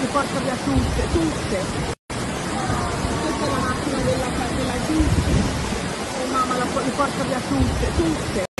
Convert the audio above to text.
le porto via tutte, tutte. Questa è la macchina della, della Giussi. Oh mamma, la, le porto via tutte, tutte.